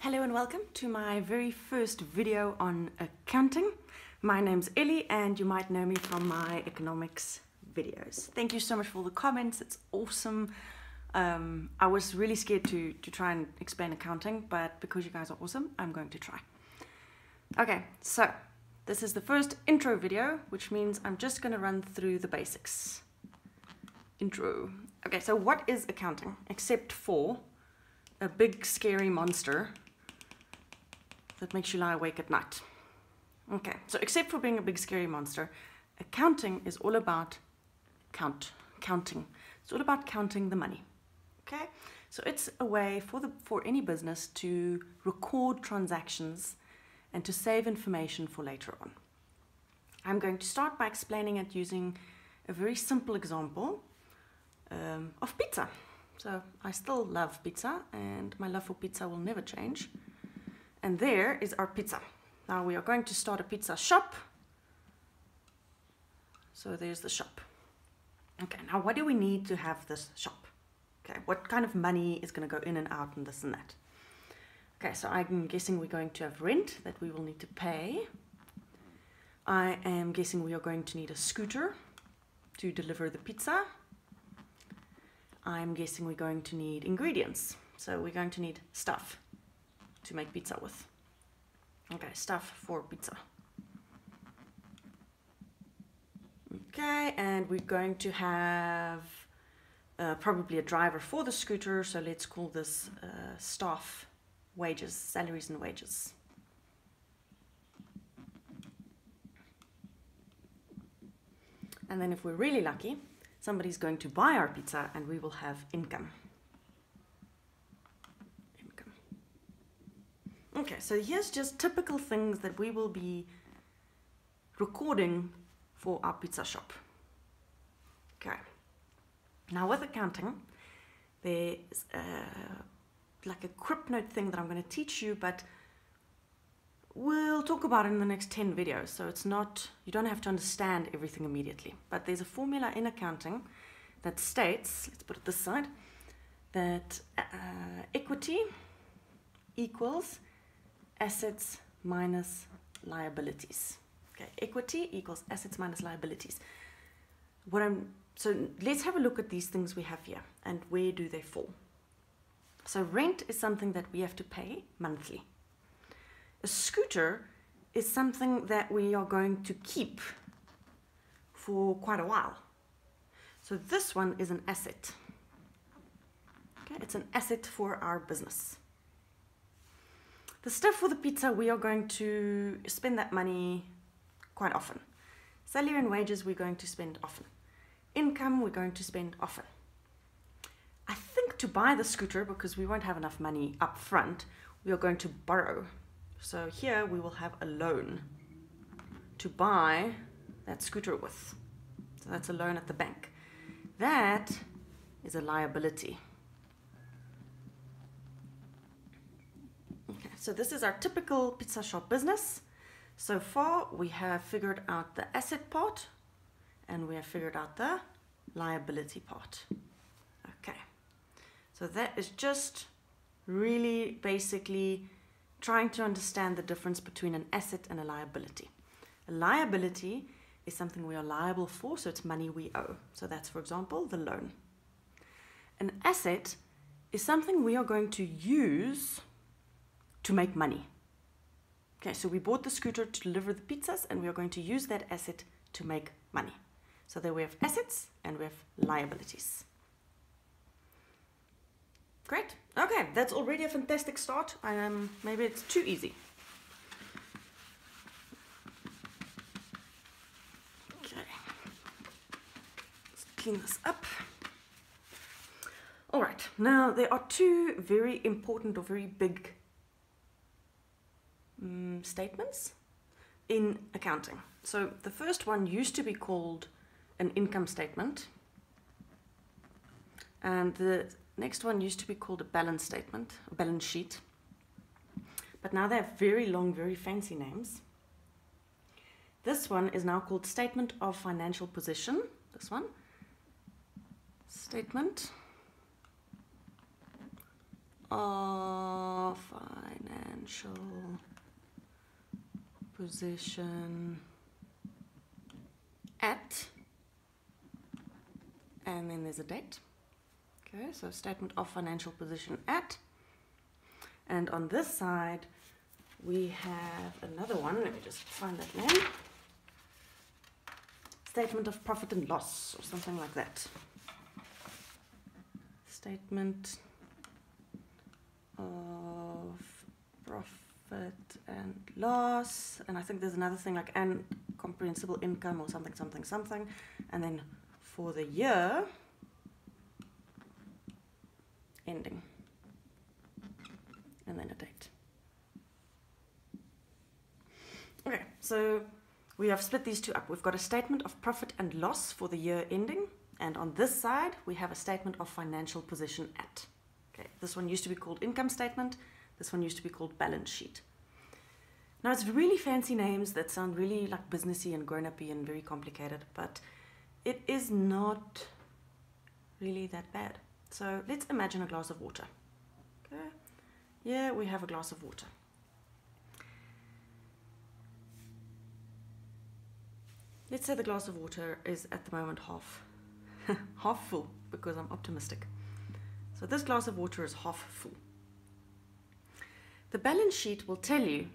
Hello and welcome to my very first video on accounting. My name's Ellie and you might know me from my economics videos. Thank you so much for all the comments, it's awesome. Um, I was really scared to, to try and explain accounting, but because you guys are awesome, I'm going to try. Okay, so this is the first intro video, which means I'm just going to run through the basics. Intro. Okay, so what is accounting? Except for a big scary monster that makes you lie awake at night. Okay, so except for being a big scary monster, accounting is all about count, counting. It's all about counting the money. Okay, so it's a way for the for any business to record transactions and to save information for later on. I'm going to start by explaining it using a very simple example um, of pizza. So I still love pizza and my love for pizza will never change. And there is our pizza. Now we are going to start a pizza shop. So there's the shop. Okay, now what do we need to have this shop? Okay, what kind of money is going to go in and out and this and that? Okay, so I'm guessing we're going to have rent that we will need to pay. I am guessing we are going to need a scooter to deliver the pizza. I'm guessing we're going to need ingredients. So we're going to need stuff to make pizza with. Okay, stuff for pizza. Okay, and we're going to have uh, probably a driver for the scooter, so let's call this uh, staff wages, salaries and wages. And then if we're really lucky, somebody's going to buy our pizza and we will have income. Income. Okay, so here's just typical things that we will be recording for our pizza shop. Okay. Now with accounting, there's uh, like a crypt note thing that I'm going to teach you, but we'll talk about it in the next 10 videos. So it's not, you don't have to understand everything immediately. But there's a formula in accounting that states, let's put it this side, that uh, equity equals assets minus liabilities. Okay, equity equals assets minus liabilities. What I'm so let's have a look at these things we have here and where do they fall. So rent is something that we have to pay monthly. A scooter is something that we are going to keep for quite a while. So this one is an asset. Okay, it's an asset for our business. The stuff for the pizza, we are going to spend that money quite often. Salary and wages, we're going to spend often. Income, we're going to spend often. I think to buy the scooter, because we won't have enough money up front, we are going to borrow. So here we will have a loan to buy that scooter with. So that's a loan at the bank. That is a liability. Okay, so this is our typical pizza shop business. So far, we have figured out the asset part and we have figured out the liability part. Okay, so that is just really basically trying to understand the difference between an asset and a liability. A liability is something we are liable for, so it's money we owe. So that's, for example, the loan. An asset is something we are going to use to make money. Okay, so we bought the scooter to deliver the pizzas and we are going to use that asset to make money. So there we have assets and we have liabilities. Great. Okay, that's already a fantastic start. Um, maybe it's too easy. Okay. Let's clean this up. All right, now there are two very important or very big um, statements in accounting. So the first one used to be called an income statement, and the next one used to be called a balance statement, a balance sheet. But now they have very long, very fancy names. This one is now called Statement of Financial Position. This one. Statement of Financial position at, and then there's a date. Okay, so statement of financial position at. And on this side, we have another one. Let me just find that name. Statement of profit and loss, or something like that. Statement of profit and loss. And I think there's another thing like and comprehensible income or something, something, something. And then for the year ending. And then a date. Okay, so we have split these two up. We've got a statement of profit and loss for the year ending. And on this side, we have a statement of financial position at. Okay, this one used to be called income statement. This one used to be called balance sheet. Now it's really fancy names that sound really like businessy and grown-uppy and very complicated, but it is not really that bad. So let's imagine a glass of water. Okay, here we have a glass of water. Let's say the glass of water is at the moment half, half full because I'm optimistic. So this glass of water is half full. The balance sheet will tell you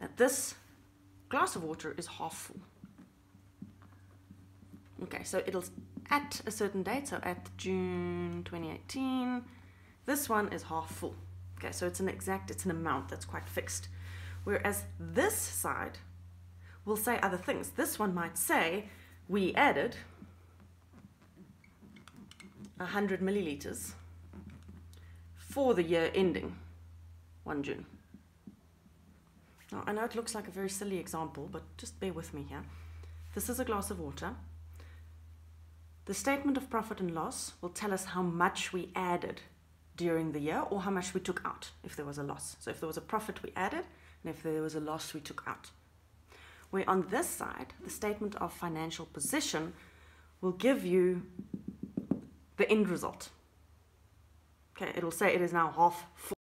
that this glass of water is half full. Okay, so it'll at a certain date, so at June 2018, this one is half full. Okay, so it's an exact, it's an amount that's quite fixed. Whereas this side will say other things. This one might say, we added 100 milliliters for the year ending 1 June. Now, I know it looks like a very silly example, but just bear with me here. This is a glass of water. The statement of profit and loss will tell us how much we added during the year or how much we took out if there was a loss. So if there was a profit, we added, and if there was a loss, we took out. Where on this side, the statement of financial position will give you the end result. Okay, it'll say it is now half full.